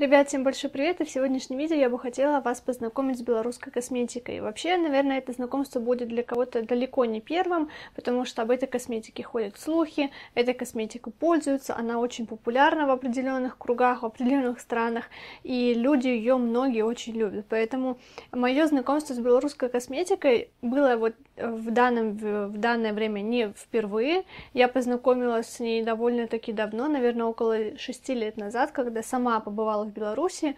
Ребят, всем большой привет, и в сегодняшнем видео я бы хотела вас познакомить с белорусской косметикой. Вообще, наверное, это знакомство будет для кого-то далеко не первым, потому что об этой косметике ходят слухи, этой косметикой пользуются, она очень популярна в определенных кругах, в определенных странах, и люди ее многие очень любят. Поэтому мое знакомство с белорусской косметикой было вот в, данном, в данное время не впервые. Я познакомилась с ней довольно-таки давно, наверное, около шести лет назад, когда сама побывала в Беларуси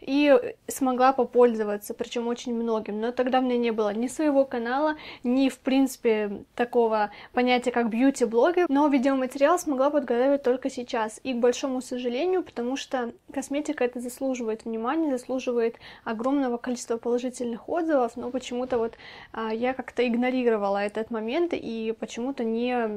и смогла попользоваться, причем очень многим. Но тогда у меня не было ни своего канала, ни, в принципе, такого понятия, как бьюти-блогер, но видеоматериал смогла подготовить только сейчас. И, к большому сожалению, потому что косметика это заслуживает внимания, заслуживает огромного количества положительных отзывов, но почему-то вот а, я как-то игнорировала этот момент и почему-то не,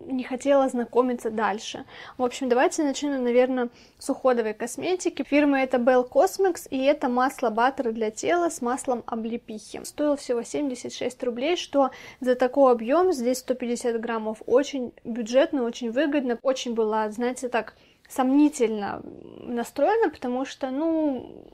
не хотела знакомиться дальше. В общем, давайте начнем, наверное, с уходовой косметики. Фирма это Bell Cosmetics, Комикс, и это масло баттер для тела с маслом облепихи. Стоило всего 76 рублей, что за такой объем, здесь 150 граммов, очень бюджетно, очень выгодно, очень была, знаете, так сомнительно настроена, потому что, ну,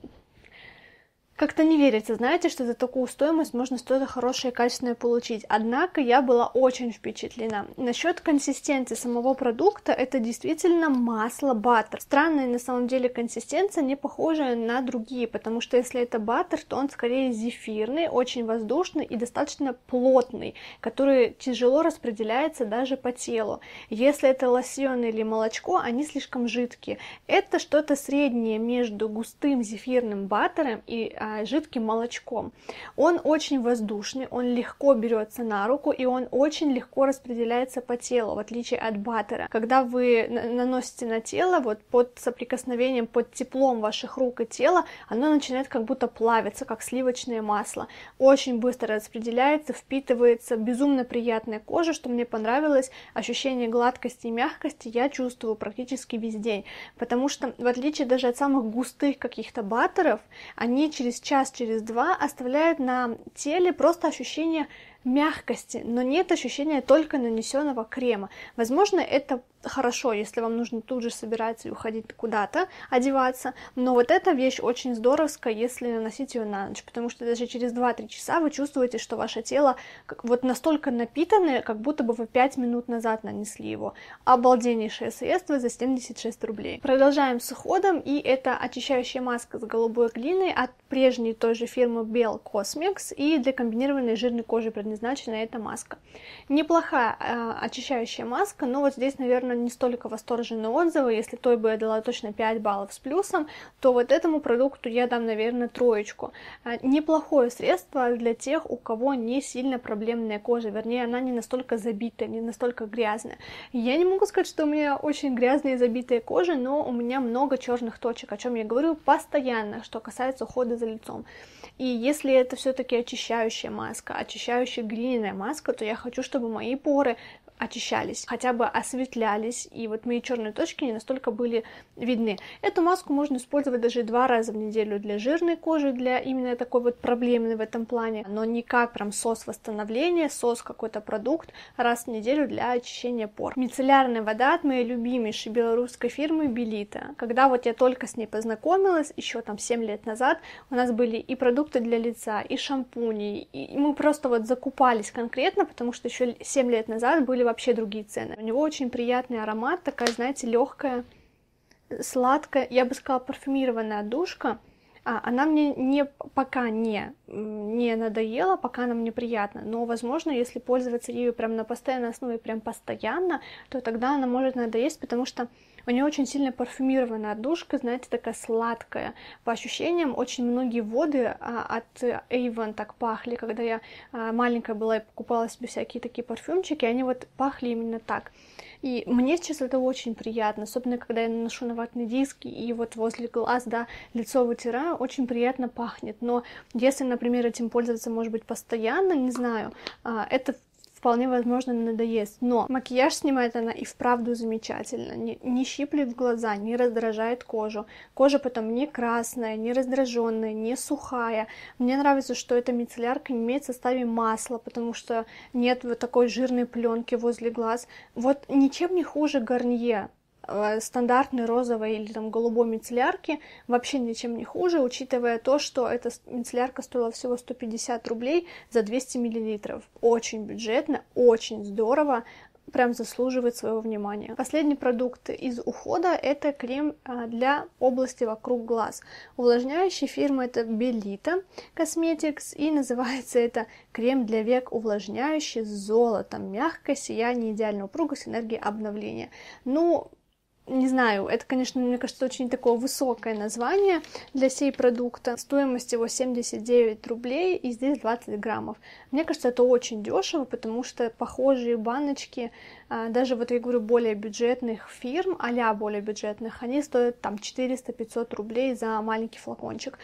как-то не верится, знаете, что за такую стоимость можно что-то хорошее и качественное получить. Однако я была очень впечатлена. Насчет консистенции самого продукта, это действительно масло баттер. Странная на самом деле консистенция, не похожая на другие, потому что если это баттер, то он скорее зефирный, очень воздушный и достаточно плотный, который тяжело распределяется даже по телу. Если это лосьон или молочко, они слишком жидкие. Это что-то среднее между густым зефирным баттером и жидким молочком. Он очень воздушный, он легко берется на руку и он очень легко распределяется по телу, в отличие от баттера. Когда вы наносите на тело, вот под соприкосновением, под теплом ваших рук и тела, оно начинает как будто плавиться, как сливочное масло. Очень быстро распределяется, впитывается, безумно приятная кожа, что мне понравилось, ощущение гладкости и мягкости я чувствую практически весь день, потому что в отличие даже от самых густых каких-то баттеров, они через через час, через два оставляет на теле просто ощущение мягкости, но нет ощущения только нанесенного крема. Возможно, это хорошо, если вам нужно тут же собираться и уходить куда-то, одеваться, но вот эта вещь очень здоровская, если наносить ее на ночь, потому что даже через 2-3 часа вы чувствуете, что ваше тело вот настолько напитанное, как будто бы вы 5 минут назад нанесли его. Обалденнейшее средство за 76 рублей. Продолжаем с уходом, и это очищающая маска с голубой глиной от прежней той же фирмы Bell Cosmetics, и для комбинированной жирной кожи предназначена эта маска. Неплохая э, очищающая маска, но вот здесь, наверное, не столько восторженные отзывы. Если той бы я дала точно 5 баллов с плюсом, то вот этому продукту я дам, наверное, троечку. А, неплохое средство для тех, у кого не сильно проблемная кожа, вернее, она не настолько забитая, не настолько грязная. Я не могу сказать, что у меня очень грязная и забитая кожа, но у меня много черных точек, о чем я говорю постоянно, что касается ухода за лицом. И если это все-таки очищающая маска, очищающая глиняная маска, то я хочу, чтобы мои поры очищались, хотя бы осветлялись, и вот мои черные точки не настолько были видны. Эту маску можно использовать даже два раза в неделю для жирной кожи, для именно такой вот проблемной в этом плане, но не как прям сос восстановления, сос какой-то продукт раз в неделю для очищения пор. Мицеллярная вода от моей любимейшей белорусской фирмы Белита. Когда вот я только с ней познакомилась, еще там 7 лет назад, у нас были и продукты для лица, и шампуни, и мы просто вот закупались конкретно, потому что еще 7 лет назад были вообще другие цены. У него очень приятный аромат, такая, знаете, легкая, сладкая, я бы сказала, парфюмированная душка. А, она мне не, пока не, не надоела, пока она мне приятна, но, возможно, если пользоваться ею прям на постоянной основе, прям постоянно, то тогда она может надоесть, потому что у нее очень сильно парфюмированная душка, знаете, такая сладкая. По ощущениям, очень многие воды а, от Avon так пахли, когда я а, маленькая была и покупала себе всякие такие парфюмчики, они вот пахли именно так. И мне сейчас это очень приятно, особенно когда я наношу на ватные диски и вот возле глаз, да, лицо вытираю, очень приятно пахнет. Но если, например, этим пользоваться, может быть, постоянно, не знаю, а, это вполне возможно надоест. Но макияж снимает она и вправду замечательно. Не, не щиплет глаза, не раздражает кожу. Кожа потом не красная, не раздраженная, не сухая. Мне нравится, что эта мицеллярка имеет в составе масла, потому что нет вот такой жирной пленки возле глаз. Вот ничем не хуже Гарнье стандартной розовой или там голубой мицеллярки вообще ничем не хуже, учитывая то, что эта мицеллярка стоила всего 150 рублей за 200 миллилитров. Очень бюджетно, очень здорово прям заслуживает своего внимания. Последний продукт из ухода это крем а, для области вокруг глаз. Увлажняющий фирма это Belita Cosmetics и называется это крем для век увлажняющий с золотом, мягкое сияние, идеальная упругость, энергия обновления. Ну, не знаю, это, конечно, мне кажется, очень такое высокое название для сей продукта. Стоимость его 79 рублей, и здесь 20 граммов. Мне кажется, это очень дешево, потому что похожие баночки, а, даже вот я говорю, более бюджетных фирм, а более бюджетных, они стоят там 400-500 рублей за маленький флакончик.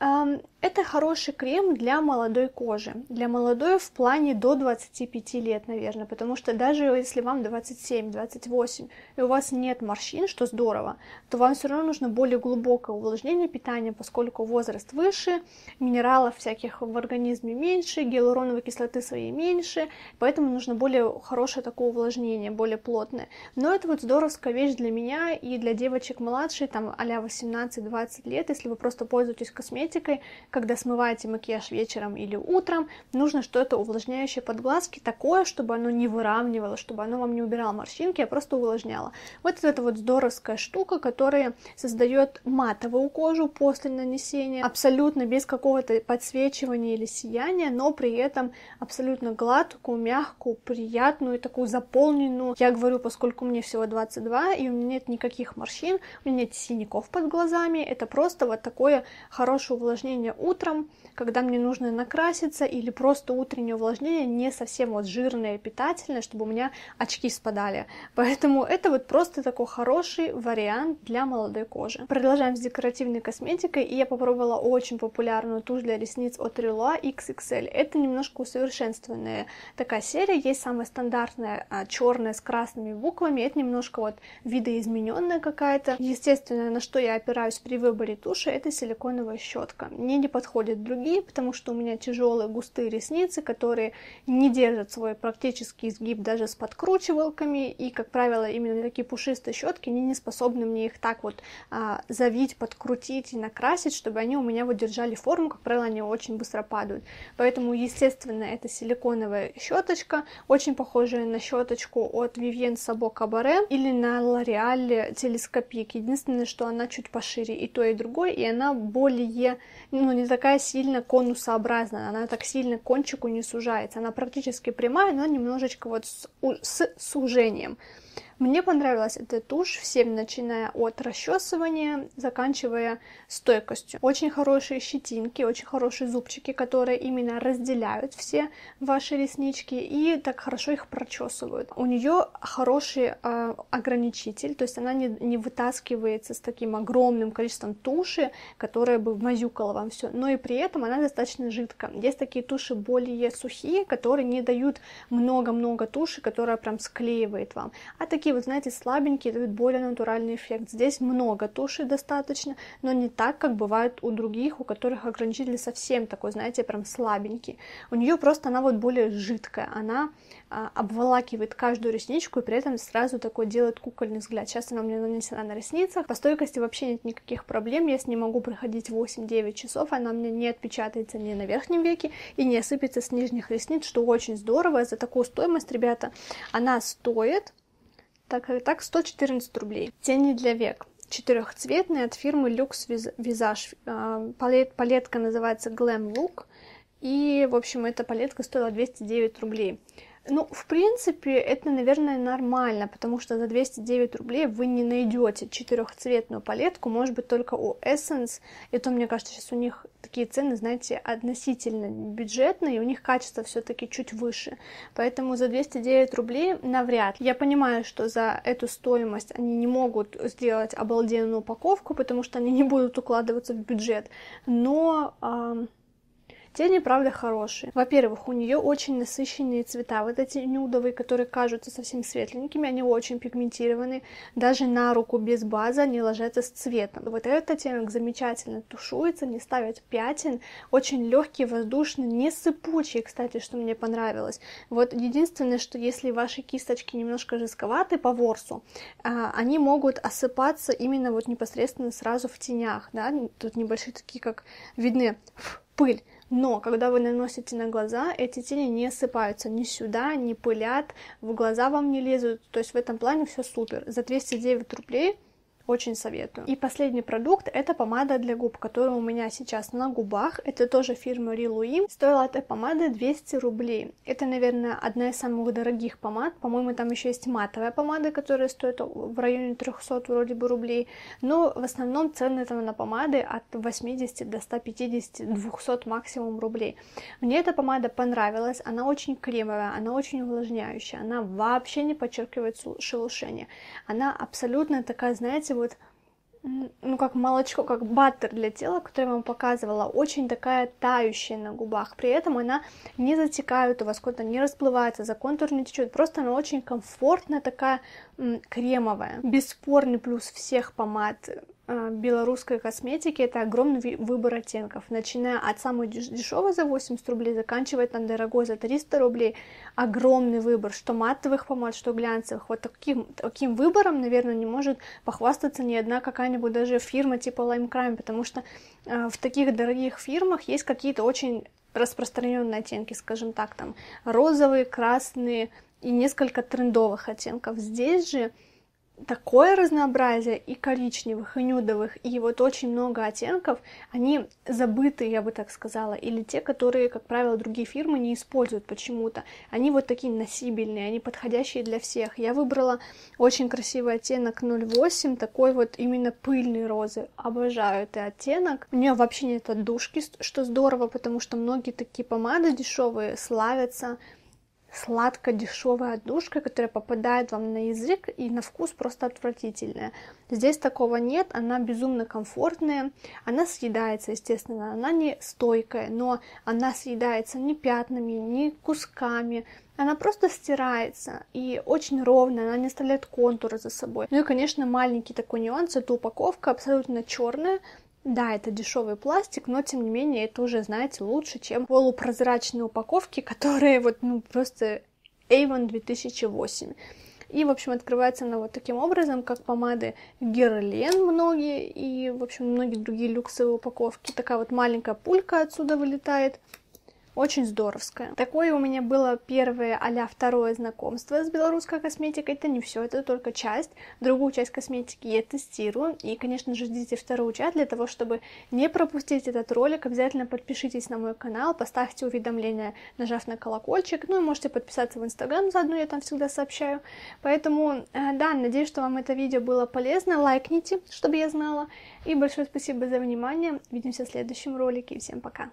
Это хороший крем для молодой кожи. Для молодой в плане до 25 лет, наверное, потому что даже если вам 27-28 и у вас нет морщин, что здорово, то вам все равно нужно более глубокое увлажнение питания, поскольку возраст выше, минералов всяких в организме меньше, гиалуроновой кислоты своей меньше, поэтому нужно более хорошее такое увлажнение, более плотное. Но это вот здоровская вещь для меня и для девочек младшей, там а 18-20 лет, если вы просто пользуетесь косметикой, косметикой, когда смываете макияж вечером или утром, нужно что-то увлажняющее под глазки, такое, чтобы оно не выравнивало, чтобы оно вам не убирало морщинки, а просто увлажняло. Вот эта вот здоровская штука, которая создает матовую кожу после нанесения, абсолютно без какого-то подсвечивания или сияния, но при этом абсолютно гладкую, мягкую, приятную, такую заполненную. Я говорю, поскольку мне всего 22, и у меня нет никаких морщин, у меня нет синяков под глазами, это просто вот такое хорошее увлажнение утром, когда мне нужно накраситься, или просто утреннее увлажнение не совсем вот жирное питательное, чтобы у меня очки спадали. Поэтому это вот просто такой хороший вариант для молодой кожи. Продолжаем с декоративной косметикой, и я попробовала очень популярную тушь для ресниц от Rila XXL. Это немножко усовершенствованная такая серия, есть самая стандартная а, черная с красными буквами, это немножко вот видоизмененная какая-то. Естественно, на что я опираюсь при выборе туши, это силиконовая щетка четко. Мне не подходят другие, потому что у меня тяжелые густые ресницы, которые не держат свой практический изгиб даже с подкручивалками, и, как правило, именно такие пушистые щетки, они не способны мне их так вот а, завить, подкрутить и накрасить, чтобы они у меня вот держали форму, как правило, они очень быстро падают. Поэтому, естественно, это силиконовая щеточка, очень похожая на щеточку от Vivienne Sabo Cabaret или на L'Oreal Telescopic. Единственное, что она чуть пошире и то, и другое, и она более ну, не такая сильно конусообразная, она так сильно кончику не сужается, она практически прямая, но немножечко вот с, с сужением. Мне понравилась эта тушь всем, начиная от расчесывания, заканчивая стойкостью. Очень хорошие щетинки, очень хорошие зубчики, которые именно разделяют все ваши реснички и так хорошо их прочесывают. У нее хороший э, ограничитель, то есть она не, не вытаскивается с таким огромным количеством туши, которая бы мазюкала вам все, но и при этом она достаточно жидкая. Есть такие туши более сухие, которые не дают много-много туши, которая прям склеивает вам. А такие такие вот, знаете, слабенькие, дают более натуральный эффект. Здесь много туши достаточно, но не так, как бывает у других, у которых ограничитель совсем такой, знаете, прям слабенький. У нее просто она вот более жидкая, она а, обволакивает каждую ресничку и при этом сразу такой делает кукольный взгляд. Сейчас она у меня нанесена на ресницах. По стойкости вообще нет никаких проблем. Я с ней могу проходить 8-9 часов. Она мне не отпечатается ни на верхнем веке и не осыпется с нижних ресниц, что очень здорово. За такую стоимость, ребята, она стоит так, так 114 рублей. Тени для век. Четырехцветные от фирмы Lux Visage. Палет, палетка называется Glam Look. И, в общем, эта палетка стоила 209 рублей. Ну, в принципе, это, наверное, нормально, потому что за 209 рублей вы не найдете четырехцветную палетку, может быть, только у Essence. И то, мне кажется, сейчас у них такие цены, знаете, относительно бюджетные, у них качество все-таки чуть выше. Поэтому за 209 рублей навряд. Я понимаю, что за эту стоимость они не могут сделать обалденную упаковку, потому что они не будут укладываться в бюджет. Но... Э Тени, правда, хорошие. Во-первых, у нее очень насыщенные цвета. Вот эти нюдовые, которые кажутся совсем светленькими, они очень пигментированы. Даже на руку без базы они ложатся с цветом. Вот этот оттенок замечательно тушуется, не ставят пятен. Очень легкий, воздушный, не сыпучий, кстати, что мне понравилось. Вот единственное, что если ваши кисточки немножко жестковаты по ворсу, а, они могут осыпаться именно вот непосредственно сразу в тенях, да, тут небольшие такие, как видны, пыль. Но когда вы наносите на глаза, эти тени не осыпаются ни сюда, ни пылят, в глаза вам не лезут. То есть в этом плане все супер. За 209 рублей очень советую. И последний продукт это помада для губ, которая у меня сейчас на губах. Это тоже фирма Rilui. Стоила эта помада 200 рублей. Это, наверное, одна из самых дорогих помад. По-моему, там еще есть матовая помада, которая стоит в районе 300 вроде бы рублей. Но в основном цены там на помады от 80 до 150, 200 максимум рублей. Мне эта помада понравилась. Она очень кремовая, она очень увлажняющая. Она вообще не подчеркивает шелушение. Она абсолютно такая, знаете, вот ну, как молочко, как баттер для тела, который я вам показывала, очень такая тающая на губах. При этом она не затекает у вас, куда-то не расплывается, за контур не течет. Просто она очень комфортная, такая кремовая. Бесспорный плюс всех помад белорусской косметики это огромный выбор оттенков, начиная от самой дешевой за 80 рублей, заканчивая там дорогой за 300 рублей. Огромный выбор, что матовых помад, что глянцевых. Вот таким, таким выбором, наверное, не может похвастаться ни одна какая-нибудь даже фирма типа Lime Crime, потому что э, в таких дорогих фирмах есть какие-то очень распространенные оттенки, скажем так, там розовые, красные и несколько трендовых оттенков. Здесь же такое разнообразие и коричневых, и нюдовых, и вот очень много оттенков, они забыты, я бы так сказала, или те, которые, как правило, другие фирмы не используют почему-то. Они вот такие носибельные, они подходящие для всех. Я выбрала очень красивый оттенок 08, такой вот именно пыльный розы. Обожаю этот оттенок. У нее вообще нет отдушки, что здорово, потому что многие такие помады дешевые славятся сладко-дешевая отдушка, которая попадает вам на язык и на вкус просто отвратительная. Здесь такого нет, она безумно комфортная, она съедается, естественно, она не стойкая, но она съедается не пятнами, не кусками, она просто стирается и очень ровно, она не оставляет контуры за собой. Ну и, конечно, маленький такой нюанс, это упаковка абсолютно черная, да, это дешевый пластик, но тем не менее это уже, знаете, лучше, чем полупрозрачные упаковки, которые вот, ну, просто Avon 2008. И, в общем, открывается она вот таким образом, как помады Герлен многие, и, в общем, многие другие люксовые упаковки. Такая вот маленькая пулька отсюда вылетает очень здоровская. Такое у меня было первое а второе знакомство с белорусской косметикой. Это не все, это только часть. Другую часть косметики я тестирую. И, конечно же, ждите вторую часть для того, чтобы не пропустить этот ролик. Обязательно подпишитесь на мой канал, поставьте уведомления, нажав на колокольчик. Ну и можете подписаться в Инстаграм, заодно я там всегда сообщаю. Поэтому, э, да, надеюсь, что вам это видео было полезно. Лайкните, чтобы я знала. И большое спасибо за внимание. Увидимся в следующем ролике. Всем пока!